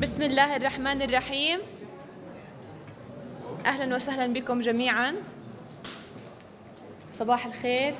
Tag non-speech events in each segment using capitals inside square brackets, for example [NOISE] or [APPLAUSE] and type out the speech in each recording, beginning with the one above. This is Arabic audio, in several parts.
بسم الله الرحمن الرحيم. أهلا وسهلا بكم جميعا. صباح الخير.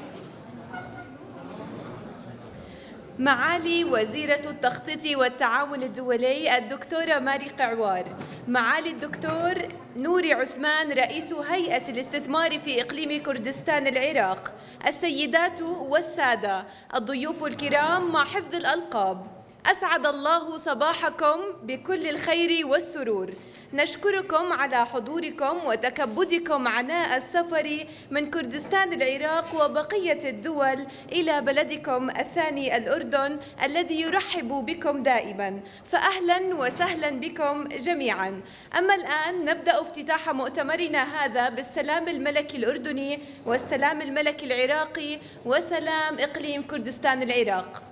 معالي وزيرة التخطيط والتعاون الدولي الدكتورة ماري قعوار. معالي الدكتور نوري عثمان رئيس هيئة الاستثمار في إقليم كردستان العراق. السيدات والسادة الضيوف الكرام مع حفظ الألقاب. أسعد الله صباحكم بكل الخير والسرور. نشكركم على حضوركم وتكبدكم عناء السفر من كردستان العراق وبقية الدول إلى بلدكم الثاني الأردن الذي يرحب بكم دائما. فأهلا وسهلا بكم جميعا. أما الآن نبدأ افتتاح مؤتمرنا هذا بالسلام الملكي الأردني والسلام الملكي العراقي وسلام إقليم كردستان العراق.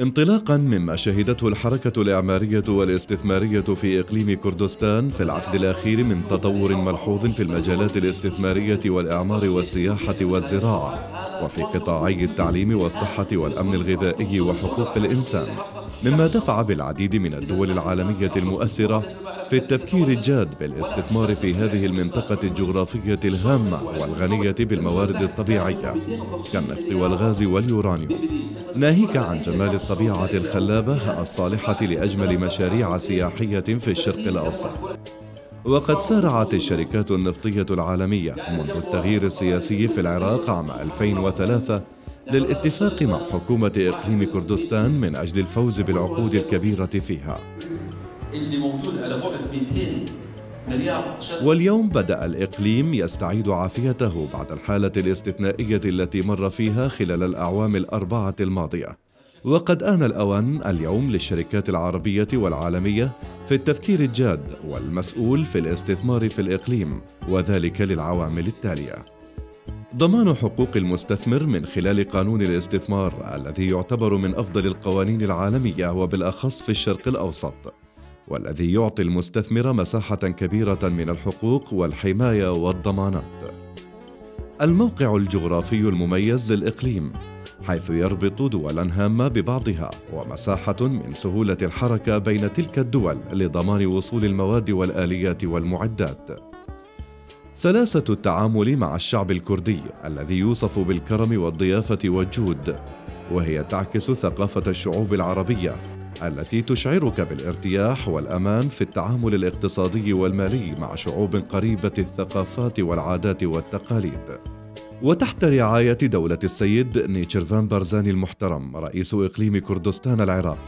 انطلاقا مما شهدته الحركة الإعمارية والاستثمارية في إقليم كردستان في العقد الأخير من تطور ملحوظ في المجالات الاستثمارية والإعمار والسياحة والزراعة وفي قطاعي التعليم والصحة والأمن الغذائي وحقوق الإنسان. مما دفع بالعديد من الدول العالمية المؤثرة في التفكير الجاد بالاستثمار في هذه المنطقة الجغرافية الهامة والغنية بالموارد الطبيعية كالنفط والغاز واليورانيوم. ناهيك عن جمال الطبيعة الخلابة الصالحة لأجمل مشاريع سياحية في الشرق الأوسط. وقد سارعت الشركات النفطية العالمية منذ التغيير السياسي في العراق عام 2003 للاتفاق مع حكومة إقليم كردستان من أجل الفوز بالعقود الكبيرة فيها. اللي موجود على بعد 200 مليار واليوم بدأ الإقليم يستعيد عافيته بعد الحالة الاستثنائية التي مر فيها خلال الأعوام الأربعة الماضية. وقد آن الأوان اليوم للشركات العربية والعالمية في التفكير الجاد والمسؤول في الاستثمار في الإقليم وذلك للعوامل التالية. ضمان حقوق المستثمر من خلال قانون الاستثمار الذي يعتبر من أفضل القوانين العالمية وبالأخص في الشرق الأوسط. والذي يعطي المستثمر مساحة كبيرة من الحقوق والحماية والضمانات. الموقع الجغرافي المميز للإقليم حيث يربط دولا هامة ببعضها ومساحة من سهولة الحركة بين تلك الدول لضمان وصول المواد والآليات والمعدات. سلاسة التعامل مع الشعب الكردي الذي يوصف بالكرم والضيافة والجود وهي تعكس ثقافة الشعوب العربية التي تشعرك بالارتياح والأمان في التعامل الاقتصادي والمالي مع شعوب قريبة الثقافات والعادات والتقاليد. وتحت رعاية دولة السيد نيتشرفان بارزاني المحترم رئيس إقليم كردستان العراق.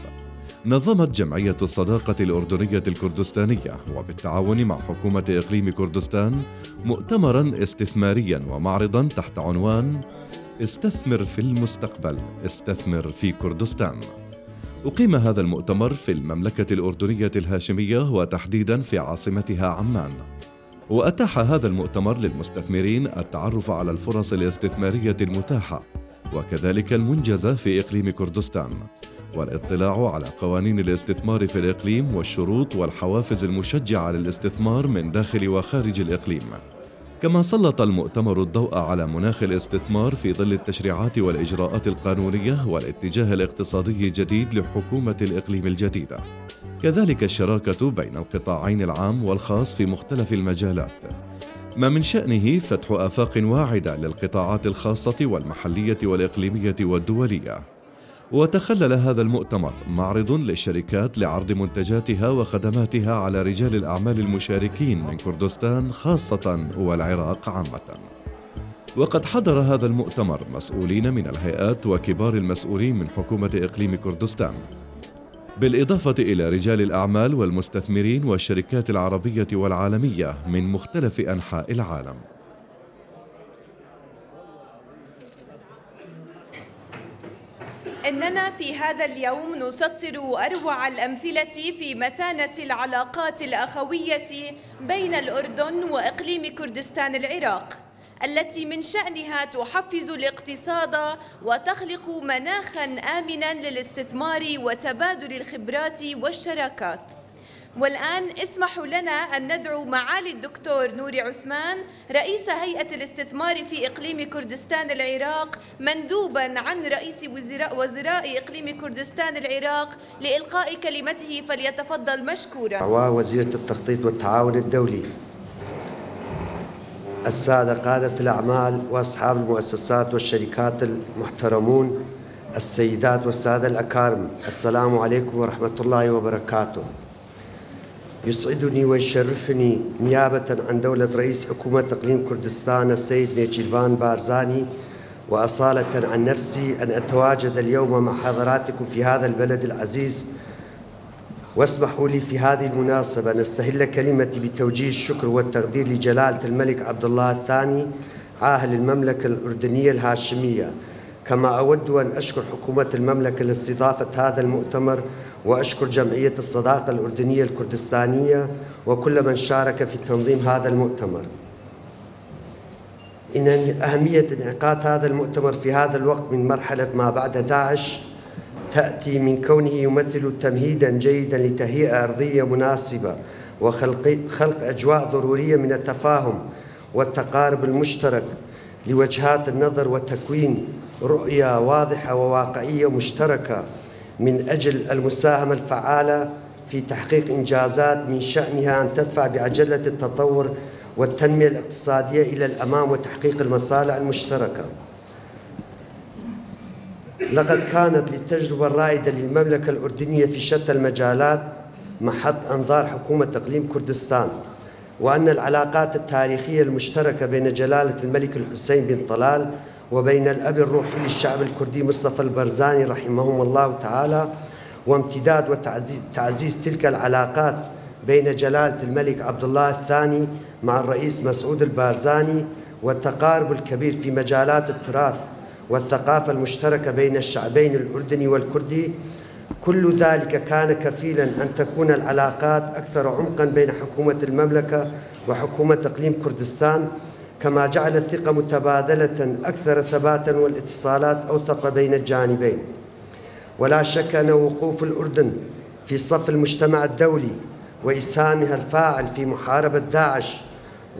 نظمت جمعية الصداقة الأردنية الكردستانية وبالتعاون مع حكومة إقليم كردستان مؤتمرا استثماريا ومعرضا تحت عنوان استثمر في المستقبل استثمر في كردستان. أقيم هذا المؤتمر في المملكة الأردنية الهاشمية وتحديدا في عاصمتها عمان. وأتاح هذا المؤتمر للمستثمرين التعرف على الفرص الاستثمارية المتاحة وكذلك المنجزة في إقليم كردستان والاطلاع على قوانين الاستثمار في الإقليم والشروط والحوافز المشجعة للاستثمار من داخل وخارج الإقليم. كما سلط المؤتمر الضوء على مناخ الاستثمار في ظل التشريعات والإجراءات القانونية والاتجاه الاقتصادي الجديد لحكومة الإقليم الجديدة. كذلك الشراكة بين القطاعين العام والخاص في مختلف المجالات. ما من شأنه فتح آفاق واعدة للقطاعات الخاصة والمحلية والإقليمية والدولية. وتخلل هذا المؤتمر معرض للشركات لعرض منتجاتها وخدماتها على رجال الأعمال المشاركين من كردستان خاصة والعراق عامة. وقد حضر هذا المؤتمر مسؤولين من الهيئات وكبار المسؤولين من حكومة إقليم كردستان. بالإضافة إلى رجال الأعمال والمستثمرين والشركات العربية والعالمية من مختلف أنحاء العالم. في هذا اليوم نسطر أروع الأمثلة في متانة العلاقات الأخوية بين الأردن وإقليم كردستان العراق التي من شأنها تحفز الاقتصاد وتخلق مناخا آمنا للاستثمار وتبادل الخبرات والشراكات. والآن اسمحوا لنا أن ندعو معالي الدكتور نوري عثمان رئيس هيئة الاستثمار في إقليم كردستان العراق مندوبا عن رئيس وزراء, وزراء إقليم كردستان العراق لإلقاء كلمته فليتفضل مشكورا. ووزيرة التخطيط والتعاون الدولي. السادة قادة الأعمال وأصحاب المؤسسات والشركات المحترمون السيدات والسادة الأكارم السلام عليكم ورحمة الله وبركاته. يسعدني ويشرفني نيابة عن دولة رئيس حكومة إقليم كردستان السيد نيتشيفان بارزاني وأصالة عن نفسي أن أتواجد اليوم مع حضراتكم في هذا البلد العزيز. واسمحوا لي في هذه المناسبة أن أستهل كلمتي بتوجيه الشكر والتقدير لجلالة الملك عبد الله الثاني عاهل المملكة الأردنية الهاشمية. كما أود أن أشكر حكومة المملكة لاستضافة هذا المؤتمر وأشكر جمعية الصداقة الأردنية الكردستانية وكل من شارك في تنظيم هذا المؤتمر. إن أهمية انعقاد هذا المؤتمر في هذا الوقت من مرحلة ما بعد داعش تأتي من كونه يمثل تمهيدا جيدا لتهيئة أرضية مناسبة وخلق خلق أجواء ضرورية من التفاهم والتقارب المشترك لوجهات النظر وتكوين رؤية واضحة وواقعية مشتركة من أجل المساهمة الفعالة في تحقيق إنجازات من شأنها أن تدفع بعجلة التطور والتنمية الاقتصادية إلى الأمام وتحقيق المصالح المشتركة. لقد كانت للتجربة الرائدة للمملكة الأردنية في شتى المجالات محط أنظار حكومة إقليم كردستان وأن العلاقات التاريخية المشتركة بين جلالة الملك الحسين بن طلال وبين الأب الروحي للشعب الكردي مصطفى البرزاني رحمهم الله تعالى وامتداد وتعزيز تلك العلاقات بين جلالة الملك عبد الله الثاني مع الرئيس مسعود البارزاني والتقارب الكبير في مجالات التراث والثقافة المشتركة بين الشعبين الأردني والكردي. كل ذلك كان كفيلا أن تكون العلاقات أكثر عمقا بين حكومة المملكة وحكومة إقليم كردستان كما جعل الثقة متبادلة أكثر ثباتا والاتصالات أوثق بين الجانبين. ولا شك أن وقوف الأردن في صف المجتمع الدولي وإسهامها الفاعل في محاربة داعش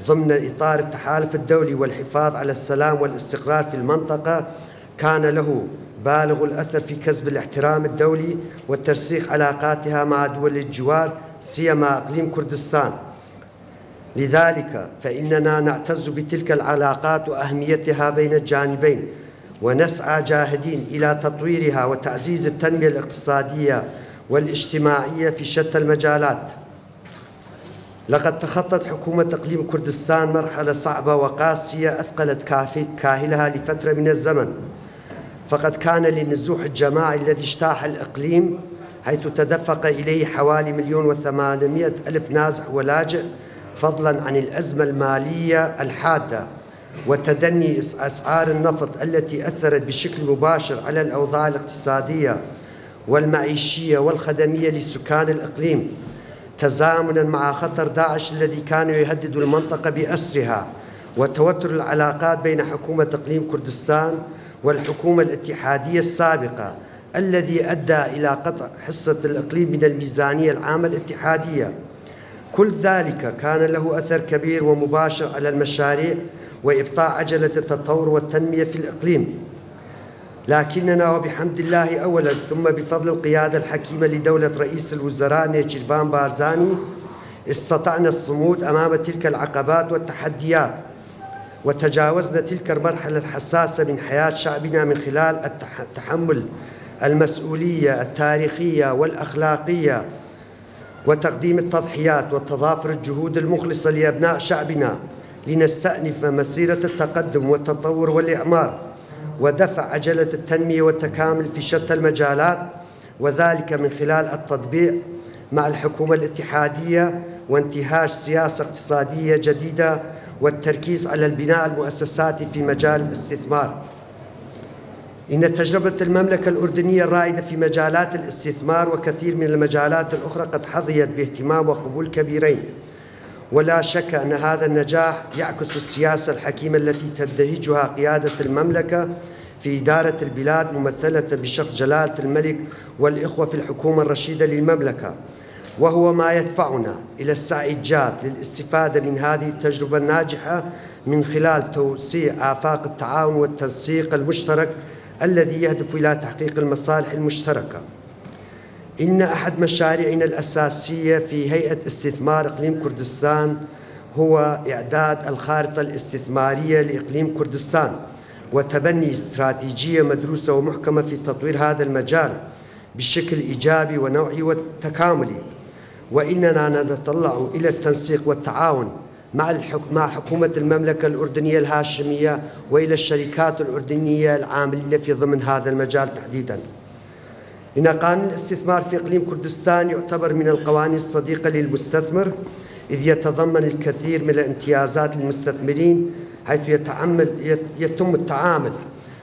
ضمن إطار التحالف الدولي والحفاظ على السلام والاستقرار في المنطقة كان له بالغ الأثر في كسب الاحترام الدولي وترسيخ علاقاتها مع دول الجوار سيما أقليم كردستان. لذلك فإننا نعتز بتلك العلاقات وأهميتها بين الجانبين ونسعى جاهدين إلى تطويرها وتعزيز التنمية الاقتصادية والاجتماعية في شتى المجالات. لقد تخطت حكومة إقليم كردستان مرحلة صعبة وقاسية أثقلت كاهلها لفترة من الزمن. فقد كان للنزوح الجماعي الذي اجتاح الإقليم حيث تدفق إليه حوالي مليون وثمانمائة ألف نازح ولاجئ فضلا عن الأزمة المالية الحادة وتدني أسعار النفط التي أثرت بشكل مباشر على الأوضاع الاقتصادية والمعيشية والخدمية لسكان الإقليم تزامنا مع خطر داعش الذي كان يهدد المنطقة بأسرها وتوتر العلاقات بين حكومة إقليم كردستان والحكومة الاتحادية السابقة الذي أدى إلى قطع حصة الإقليم من الميزانية العامة الاتحادية. كل ذلك كان له أثر كبير ومباشر على المشاريع وإبطاء عجلة التطور والتنمية في الإقليم. لكننا وبحمد الله أولا ثم بفضل القيادة الحكيمة لدولة رئيس الوزراء نيتشيرفان بارزاني استطعنا الصمود أمام تلك العقبات والتحديات وتجاوزنا تلك المرحلة الحساسة من حياة شعبنا من خلال التحمل المسؤولية التاريخية والأخلاقية. وتقديم التضحيات وتضافر الجهود المخلصة لأبناء شعبنا لنستأنف مسيرة التقدم والتطور والإعمار ودفع عجلة التنمية والتكامل في شتى المجالات وذلك من خلال التطبيع مع الحكومة الاتحادية وانتهاج سياسة اقتصادية جديدة والتركيز على البناء المؤسساتي في مجال الاستثمار. إن تجربة المملكة الأردنية الرائدة في مجالات الاستثمار وكثير من المجالات الأخرى قد حظيت باهتمام وقبول كبيرين. ولا شك أن هذا النجاح يعكس السياسة الحكيمة التي تدهجها قيادة المملكة في إدارة البلاد ممثلة بشخص جلالة الملك والإخوة في الحكومة الرشيدة للمملكة. وهو ما يدفعنا إلى السعي الجاد للاستفادة من هذه التجربة الناجحة من خلال توسيع آفاق التعاون والتنسيق المشترك الذي يهدف إلى تحقيق المصالح المشتركة. إن أحد مشاريعنا الأساسية في هيئة استثمار إقليم كردستان هو إعداد الخارطة الاستثمارية لإقليم كردستان وتبني استراتيجية مدروسة ومحكمة في تطوير هذا المجال بشكل إيجابي ونوعي وتكاملي. وإننا نتطلع إلى التنسيق والتعاون مع مع حكومة المملكة الأردنية الهاشمية وإلى الشركات الأردنية العاملين في ضمن هذا المجال تحديداً. إن قانون الاستثمار في إقليم كردستان يعتبر من القوانين الصديقة للمستثمر إذ يتضمن الكثير من الامتيازات للمستثمرين حيث يتعمل يتم التعامل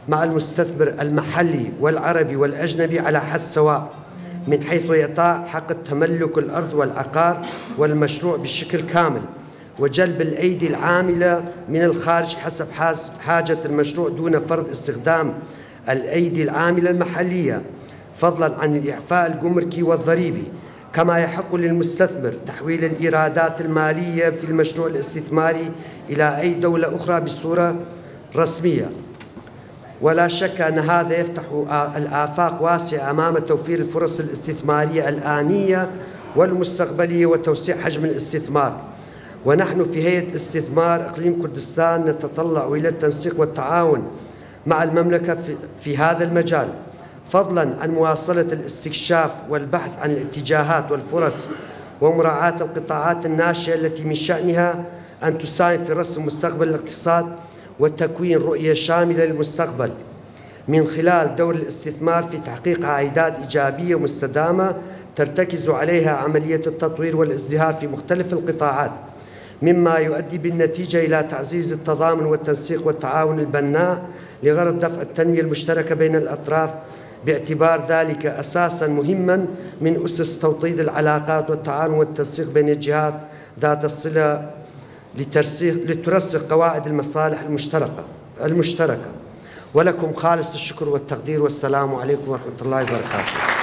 مع المستثمر المحلي والعربي والأجنبي على حد سواء من حيث إعطاء حق التملك الأرض والعقار والمشروع بشكل كامل وجلب الأيدي العاملة من الخارج حسب حاجة المشروع دون فرض استخدام الأيدي العاملة المحلية فضلا عن الإعفاء الجمركي والضريبي. كما يحق للمستثمر تحويل الإيرادات المالية في المشروع الاستثماري إلى أي دولة أخرى بصورة رسمية. ولا شك أن هذا يفتح الآفاق واسعة أمام توفير الفرص الاستثمارية الآنية والمستقبلية وتوسيع حجم الاستثمار. ونحن في هيئة استثمار إقليم كردستان نتطلع إلى التنسيق والتعاون مع المملكة في هذا المجال فضلا عن مواصلة الاستكشاف والبحث عن الاتجاهات والفرص ومراعاة القطاعات الناشئة التي من شأنها أن تساهم في رسم مستقبل الاقتصاد وتكوين رؤية شاملة للمستقبل. من خلال دور الاستثمار في تحقيق عائدات إيجابية مستدامة ترتكز عليها عملية التطوير والازدهار في مختلف القطاعات. مما يؤدي بالنتيجة إلى تعزيز التضامن والتنسيق والتعاون البناء لغرض دفع التنمية المشتركة بين الأطراف باعتبار ذلك أساسا مهما من أسس توطيد العلاقات والتعاون والتنسيق بين الجهات ذات الصلة لترسيخ لترسخ قواعد المصالح المشتركة المشتركة. ولكم خالص الشكر والتقدير والسلام عليكم ورحمة الله وبركاته.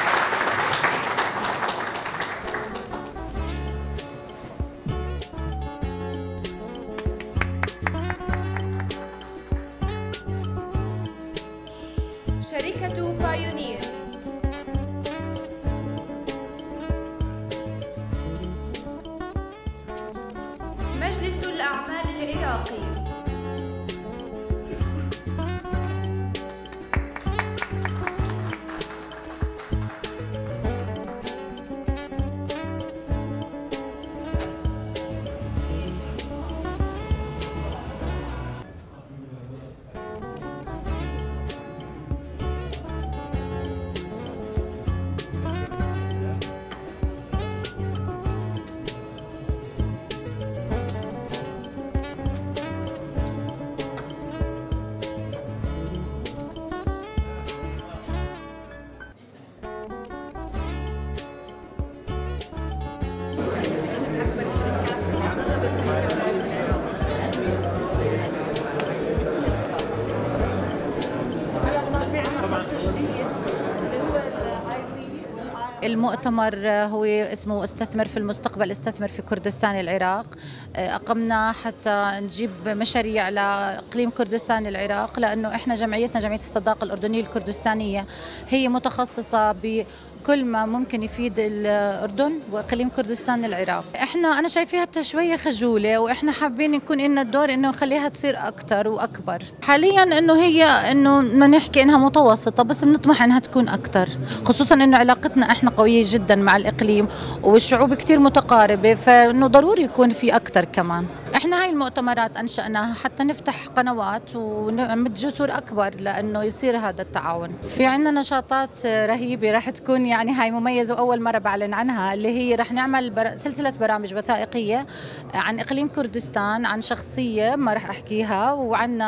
المؤتمر هو اسمه استثمر في المستقبل استثمر في كردستان العراق. أقمنا حتى نجيب مشاريع لإقليم كردستان العراق لأنه إحنا جمعيتنا جمعية الصداقة الأردنية الكردستانية هي متخصصة كل ما ممكن يفيد الأردن وإقليم كردستان العراق. إحنا أنا شايفيها شوية خجولة وإحنا حابين نكون لنا الدور إنه نخليها تصير أكثر وأكبر. حاليا إنه هي إنه ما نحكي إنها متوسطة بس بنطمح إنها تكون أكثر خصوصا إنه علاقتنا إحنا قوية جدا مع الإقليم والشعوب كثير متقاربة فإنه ضروري يكون في أكثر كمان. إحنا هاي المؤتمرات انشأناها حتى نفتح قنوات ونعمل جسور أكبر لأنه يصير هذا التعاون. في عندنا نشاطات رهيبة راح تكون يعني هاي مميزة وأول مرة بعلن عنها اللي هي رح نعمل بر... سلسلة برامج وثائقية عن إقليم كردستان عن شخصية ما رح أحكيها وعن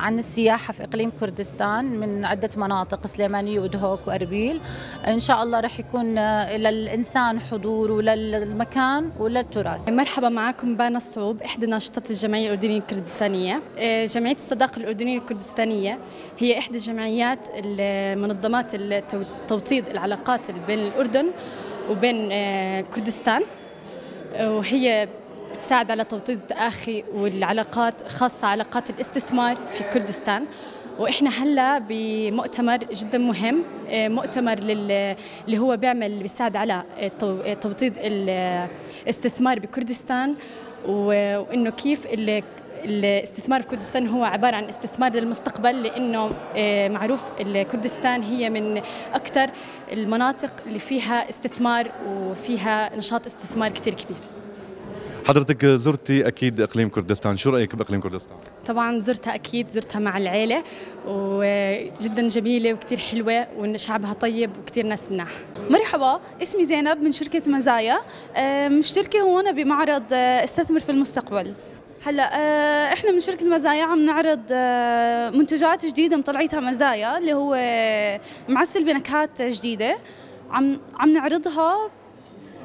عن السياحة في إقليم كردستان من عدة مناطق سليمانية ودهوك وأربيل. إن شاء الله رح يكون للإنسان حضور وللمكان وللتراث. مرحبا معكم بانا الصعوب. إحدى ناشطات الجمعية الأردنية الكردستانية. آه، جمعية الصداقة الأردنية الكردستانية هي إحدى جمعيات منظمات توطيد العلاقات بين الأردن وبين آه، كردستان. وهي بتساعد على توطيد التآخي والعلاقات خاصة علاقات الاستثمار في كردستان. وإحنا هلا بمؤتمر جدا مهم آه، مؤتمر اللي هو بيعمل بيساعد على توطيد الاستثمار بكردستان. وإنه كيف الاستثمار في كردستان هو عبارة عن استثمار للمستقبل لأنه آه، معروف كردستان هي من أكثر المناطق اللي فيها استثمار وفيها نشاط استثمار كثير كبير. حضرتك زرتي أكيد إقليم كردستان. شو رأيك بإقليم كردستان؟ طبعا زرتها أكيد زرتها مع العيلة وجدا جميلة وكثير حلوة وإن شعبها طيب وكثير ناس مناح. مرحبا اسمي زينب من شركة مزايا. مشتركه هون بمعرض آه، استثمر في المستقبل. هلأ آه، إحنا من شركة مزايا عم نعرض آه، منتجات جديدة مطلعيتها مزايا اللي هو معسل بنكهات جديدة. عم عم نعرضها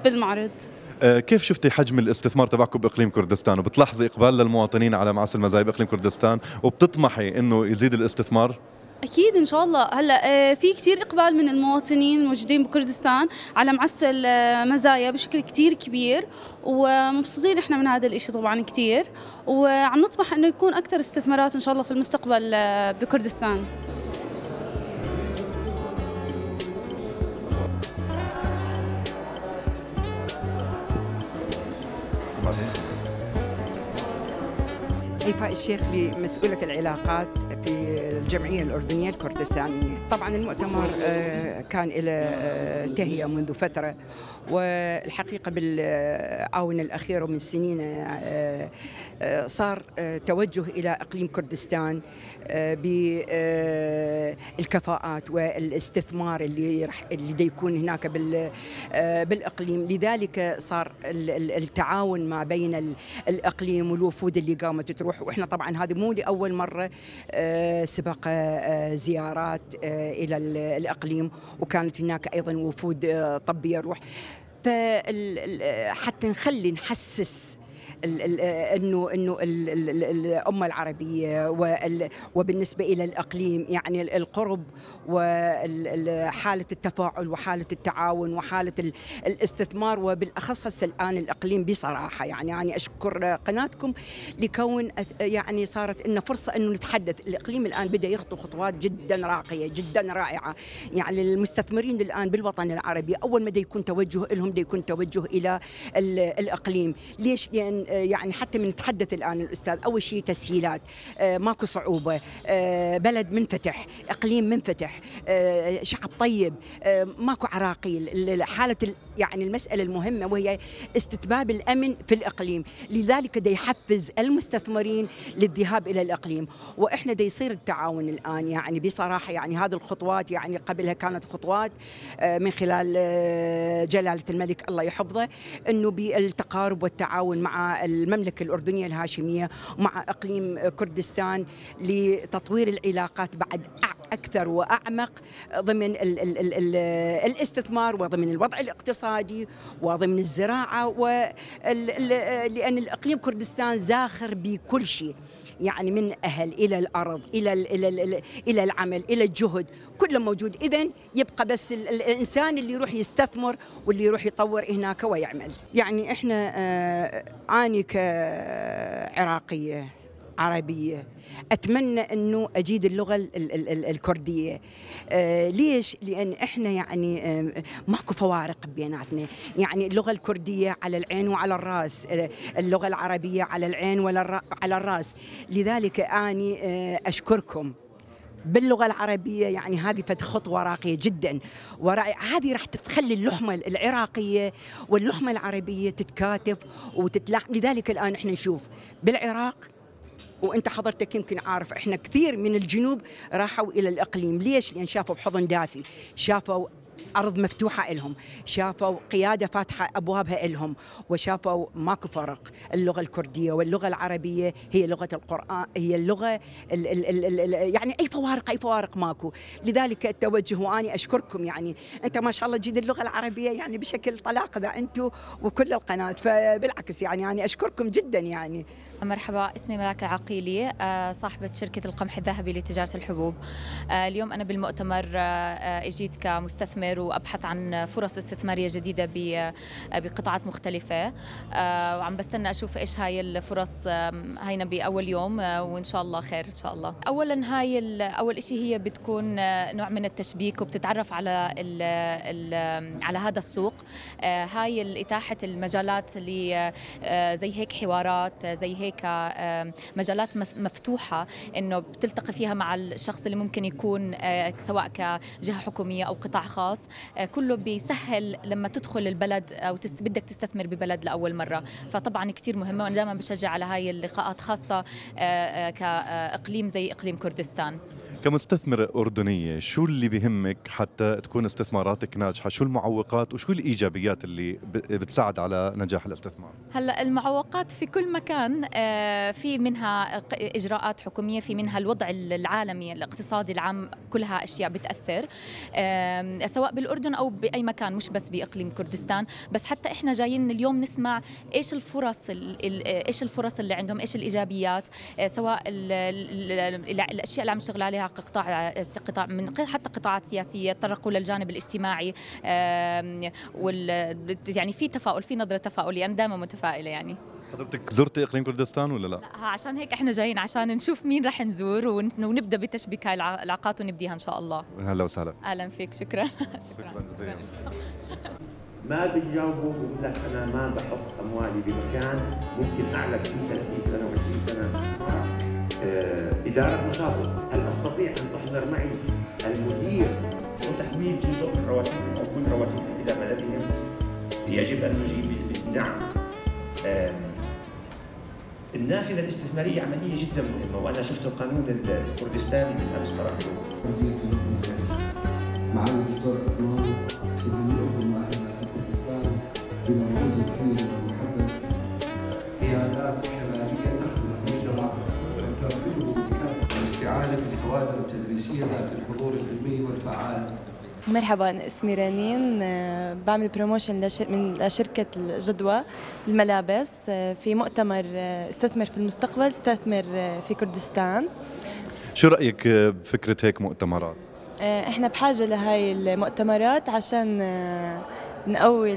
بالمعرض. كيف شفتي حجم الاستثمار تبعكم بإقليم كردستان؟ وبتلاحظي إقبال للمواطنين على معسل مزايا بإقليم كردستان؟ وبتطمحي إنه يزيد الاستثمار؟ أكيد إن شاء الله. هلأ في كثير إقبال من المواطنين الموجودين بكردستان على معسل مزايا بشكل كثير كبير. ومبسوطين إحنا من هذا الشيء طبعا كثير وعم نطمح إنه يكون أكثر استثمارات إن شاء الله في المستقبل بكردستان. إيفاء الشيخ لمسؤولة العلاقات في الجمعية الأردنية الكردستانية. طبعا المؤتمر آه، كان إلى آه، تهيئة منذ فترة. والحقيقة بالآونة الأخيرة من سنين آه، صار توجه إلى إقليم كردستان بالكفاءات والاستثمار اللي رح اللي يكون هناك بالإقليم. لذلك صار التعاون ما بين الإقليم والوفود اللي قامت تروح. وإحنا طبعا هذه مو لأول مرة سبق زيارات إلى الإقليم. وكانت هناك أيضا وفود طبيه روح فحتى نخلي نحسس إنه إنه الأمة العربية وبالنسبة إلى الإقليم يعني القرب وحالة التفاعل وحالة التعاون وحالة الاستثمار وبالأخص هسه الآن الإقليم بصراحة. يعني يعني أشكر قناتكم لكون يعني صارت لنا فرصة إنه نتحدث. الإقليم الآن بدأ يخطو خطوات جدا راقية جدا رائعة. يعني المستثمرين الآن بالوطن العربي أول ما يكون توجه لهم يكون توجه إلى الإقليم. ليش؟ لأن يعني حتى من نتحدث الآن الأستاذ أول شيء تسهيلات آه، ماكو صعوبة آه، بلد منفتح إقليم منفتح آه، شعب طيب ماكو عراقيل حالة يعني المسألة المهمة وهي استتباب الأمن في الإقليم. لذلك دا يحفز المستثمرين للذهاب إلى الإقليم. وإحنا دا يصير التعاون الآن يعني بصراحة يعني هذه الخطوات يعني قبلها كانت خطوات من خلال جلالة الملك الله يحفظه إنه بالتقارب والتعاون مع المملكة الأردنية الهاشمية ومع إقليم كردستان لتطوير العلاقات بعد أكثر وأعمق ضمن ال ال ال ال الاستثمار وضمن الوضع الاقتصادي. وضمن الزراعة لأن الإقليم كردستان زاخر بكل شيء يعني من أهل إلى الأرض إلى إلى إلى العمل إلى الجهد كله موجود. إذا يبقى بس الإنسان اللي يروح يستثمر واللي يروح يطور هناك ويعمل. يعني إحنا آه، أني كعراقية. عربية. أتمنى أنه أجيد اللغة ال ال ال الكردية. آه ليش؟ لأن إحنا يعني آه ماكو فوارق بيناتنا. يعني اللغة الكردية على العين وعلى الرأس آه اللغة العربية على العين وعلى الرأس. لذلك أني آه أشكركم. باللغة العربية يعني هذه فد خطوة راقية جدا. هذه راح تخلي اللحمة العراقية واللحمة العربية تتكاتف وتتلاحم لذلك الآن إحنا نشوف بالعراق وانت حضرتك يمكن عارف إحنا كثير من الجنوب راحوا إلى الإقليم. ليش؟ لأن شافوا بحضن دافي شافوا أرض مفتوحة لهم شافوا قيادة فاتحة أبوابها لهم وشافوا ماكو فرق. اللغة الكردية واللغة العربية هي لغة القرآن هي اللغة ال ال ال ال يعني أي فوارق أي فوارق ماكو. لذلك التوجه وأني أشكركم يعني. أنت ما شاء الله جيد اللغة العربية يعني بشكل طلاق ذا أنتم وكل القناة. فبالعكس يعني أنا أشكركم جدا يعني. مرحبا اسمي ملاك العقيلي آه، صاحبة شركة القمح الذهبي لتجارة الحبوب. آه، اليوم أنا بالمؤتمر آه، أجيت كمستثمر وأبحث عن فرص استثمارية جديدة بقطاعات مختلفة. وعم بستنى أشوف إيش هاي الفرص هينا بأول يوم وإن شاء الله خير إن شاء الله. أولا هاي أول شيء هي بتكون نوع من التشبيك وبتتعرف على ال ال على هذا السوق. هاي إتاحة المجالات زي هيك حوارات زي هيك هيك مجالات مفتوحة إنه بتلتقي فيها مع الشخص اللي ممكن يكون آه، سواء كجهة حكومية أو قطاع خاص. آه، كله بيسهل لما تدخل البلد أو بدك تستثمر ببلد لأول مرة. فطبعا كثير مهمة وأنا دائما بشجع على هاي اللقاءات خاصة آه، كاقليم زي إقليم كردستان. كمستثمرة أردنية شو اللي بهمك حتى تكون استثماراتك ناجحة؟ شو المعوقات وشو الإيجابيات اللي بتساعد على نجاح الاستثمار؟ هلأ المعوقات في كل مكان آه، في منها إجراءات حكومية في منها الوضع العالمي الاقتصادي العام كلها أشياء بتأثر سواء بالأردن أو بأي مكان مش بس بإقليم كردستان. بس حتى إحنا جايين اليوم نسمع إيش الفرص إيش الفرص اللي عندهم إيش الإيجابيات آه، سواء الأشياء اللي عم نشتغل عليها قطاع قطاع من حتى قطاعات سياسية تطرقوا للجانب الاجتماعي وال يعني في تفاؤل في نظرة تفاؤلية أنا دائما متفائلة يعني حضرتك زرتي إقليم كردستان ولا لا؟ لا عشان هيك إحنا جايين عشان نشوف مين رح نزور ونبدأ بتشبيك هاي العلاقات ونبديها إن شاء الله. أهلا وسهلا. أهلا فيك شكرا [LAUGHS] شكرا جزيلا. [LAUGHS] ما بيجاوبوا بقول لك أنا ما بحط أموالي بمكان ممكن أعلى 30 سنة و20 سنة إدارة مسابقة هل أستطيع أن تحضر معي المدير وتحويل جزء من رواتبهم أو كل رواتبهم إلى بلدهم؟ يجب أن نجيب نعم. النافذة الاستثمارية عملية جدا مهمة وأنا شفت القانون الكردستاني من أمس قرأته معالي الدكتور التدريسية ذات الحضور العلمي والفعال مرحبا اسمي رنين آه، بعمل promotion من لشركة الجدوى الملابس آه، في مؤتمر آه، استثمر في المستقبل استثمر في كردستان شو رأيك بفكرة هيك مؤتمرات؟ إحنا بحاجة لهاي المؤتمرات عشان نقوي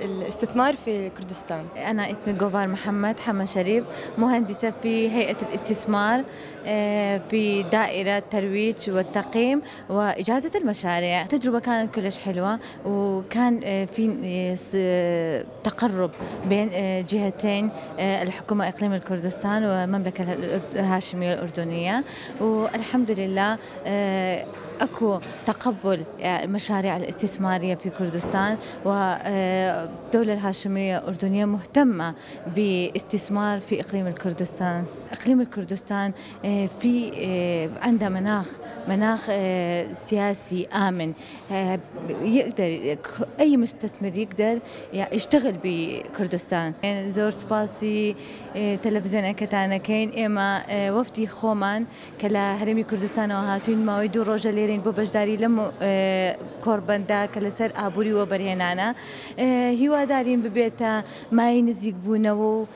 الاستثمار في كردستان. أنا اسمي جوفار محمد حما شريف مهندسة في هيئة الاستثمار آه، في دائرة الترويج والتقييم وإجازة المشاريع. التجربة كانت كلش حلوة وكان آه، في آه، تقرب بين جهتين الحكومة إقليم الكردستان والمملكة الهاشمية الأردنية. والحمد لله أكو تقبل المشاريع الاستثمارية في كردستان والدولة الهاشمية الاردنيه مهتمة باستثمار في إقليم الكردستان. أقليم الكردستان آه، في آه، عنده مناخ مناخ آه، سياسي آمن يقدر أي مستثمر يقدر يشتغل بكردستان. زور سباسي تلفزيون أكتانا كين اما وفدي خومان كلا هرمي كردستان وهاتون ما ويدو روجا ليرين بو بجداري لمو كوربندا كلا سر ابوري وبرهنانا هیوادارین ببێتە مای نزیک بوونەوە و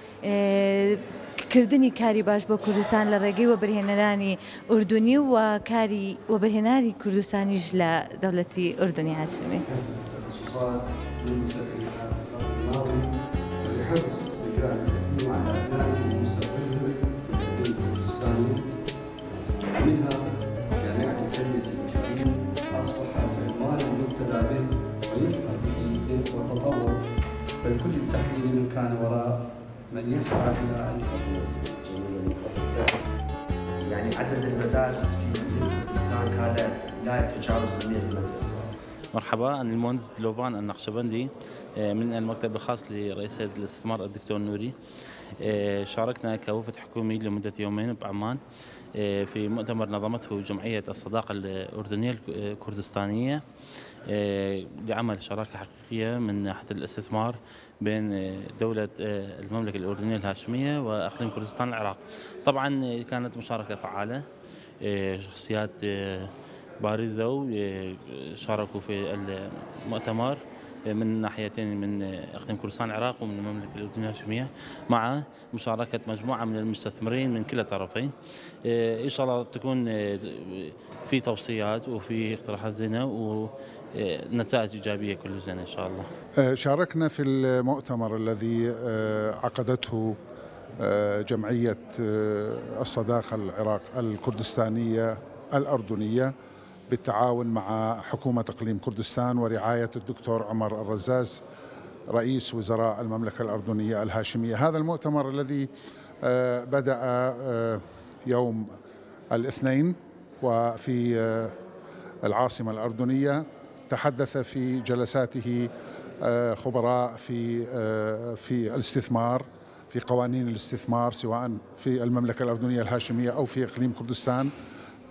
کردنی کاری باش بۆ کوردستان لە ڕێگەی وەبرهێنەرانی ئوردونی و کاری وەبرهێناری کوردستانیش لە دەوڵەتی ئوردنی هاشمی. منها جامعة المشاريع أصبحت يقتدى به به وتطور التحليل من كان وراء من يسعى إلى أن يعني عدد المدارس في كردستان كان لا يتجاوز 100 مدرسة. مرحبا أنا المهندس دلوفان النقشبندي آه، من المكتب الخاص لرئيس هيئة الاستثمار الدكتور نوري. آه، شاركنا كوفد حكومي لمدة يومين بعمان آه، في مؤتمر نظمته جمعية الصداقة الأردنية الكردستانية لعمل شراكة حقيقية من ناحية الاستثمار بين آه، دولة آه، المملكة الأردنية الهاشمية وأقليم كردستان العراق. طبعا كانت مشاركة فعالة. شخصيات بارزة وشاركوا في المؤتمر. من ناحيتين من إقليم كردستان العراق ومن المملكة الأردنية الهاشمية مع مشاركة مجموعة من المستثمرين من كلا الطرفين إن شاء الله تكون في توصيات وفي اقتراحات زينة ونتائج إيجابية كل زينة إن شاء الله. آه، شاركنا في المؤتمر الذي آه، عقدته آه، جمعية الصداقة العراق الكردستانية الأردنية بالتعاون مع حكومة إقليم كردستان ورعاية الدكتور عمر الرزاز رئيس وزراء المملكة الأردنية الهاشمية. هذا المؤتمر الذي آه، بدأ آه، يوم الاثنين وفي آه، العاصمة الأردنية تحدث في جلساته خبراء في في الاستثمار في قوانين الاستثمار سواء في المملكة الأردنية الهاشمية أو في إقليم كردستان.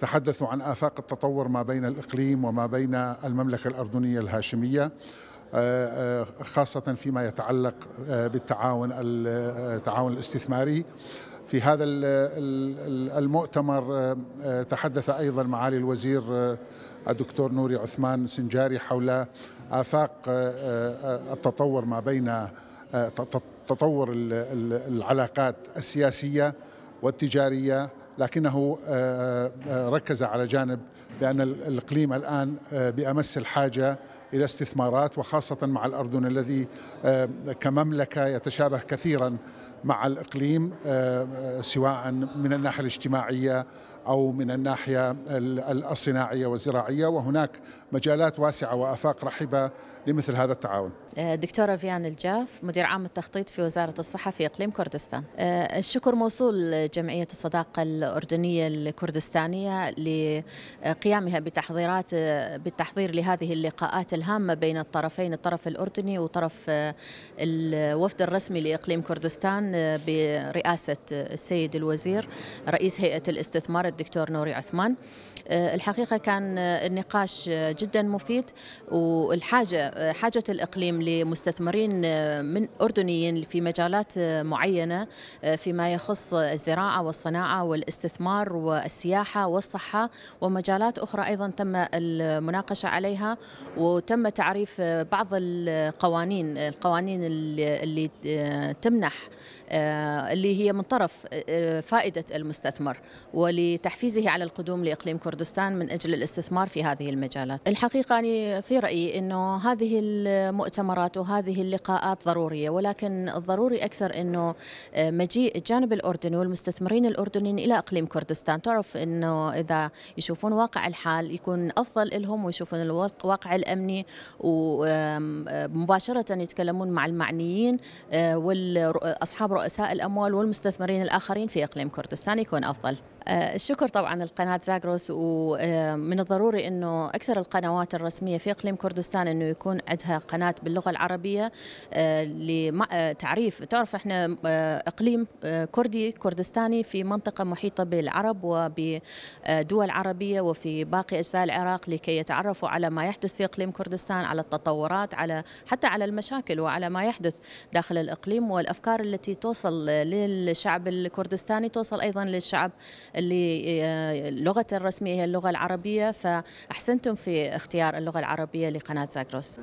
تحدثوا عن آفاق التطور ما بين الإقليم وما بين المملكة الأردنية الهاشمية آه، آه، خاصة فيما يتعلق آه، بالتعاون التعاون الاستثماري. في هذا المؤتمر تحدث أيضا معالي الوزير الدكتور نوري عثمان سنجاري حول آفاق التطور ما بين تطور العلاقات السياسية والتجارية. لكنه آه، آه، ركز على جانب بأن الإقليم الآن آه، بأمس الحاجة إلى استثمارات وخاصة مع الأردن الذي كمملكة يتشابه كثيرا مع الإقليم سواء من الناحية الاجتماعية أو من الناحية الصناعية والزراعية وهناك مجالات واسعة وآفاق رحبة لمثل هذا التعاون. آه، دكتورة فيان الجاف مدير عام التخطيط في وزارة الصحة في إقليم كردستان. آه، الشكر موصول جمعية الصداقة الأردنية الكردستانية لقيامها بتحضيرات بالتحضير لهذه اللقاءات الهامة بين الطرفين الطرف الأردني وطرف آه، الوفد الرسمي لإقليم كردستان برئاسة السيد الوزير رئيس هيئة الاستثمار الدكتور نوري عثمان. الحقيقة كان النقاش جدا مفيد والحاجة حاجة الإقليم لمستثمرين من أردنيين في مجالات معينة فيما يخص الزراعة والصناعة والاستثمار والسياحة والصحة ومجالات أخرى أيضا تم المناقشة عليها وتم تعريف بعض القوانين القوانين اللي تمنح اللي هي من طرف فائدة المستثمر ولتحفيزه على القدوم لإقليم كردستان. من أجل الاستثمار في هذه المجالات. الحقيقة أنا في رأيي أنه هذه المؤتمرات وهذه اللقاءات ضرورية ولكن الضروري أكثر أنه مجيء الجانب الأردني والمستثمرين الأردنيين إلى إقليم كردستان. تعرف أنه إذا يشوفون واقع الحال يكون أفضل لهم ويشوفون الواقع الأمني ومباشرة يتكلمون مع المعنيين والأصحاب رؤساء الأموال والمستثمرين الآخرين في إقليم كردستان يكون أفضل. آه، الشكر طبعا لقناة زاغروس ومن آه، الضروري أنه أكثر القنوات الرسمية في إقليم كردستان أنه يكون عندها قناة باللغة العربية آه، لتعريف تعرف إحنا إقليم كردي كردستاني في منطقة محيطة بالعرب وبدول عربية وفي باقي أجزاء العراق لكي يتعرفوا على ما يحدث في إقليم كردستان على التطورات على حتى على المشاكل وعلى ما يحدث داخل الإقليم. والأفكار التي توصل للشعب الكردستاني توصل أيضا للشعب اللي آه، لغته الرسمية هي اللغة العربية فأحسنتم في اختيار اللغة العربية لقناة زاغروس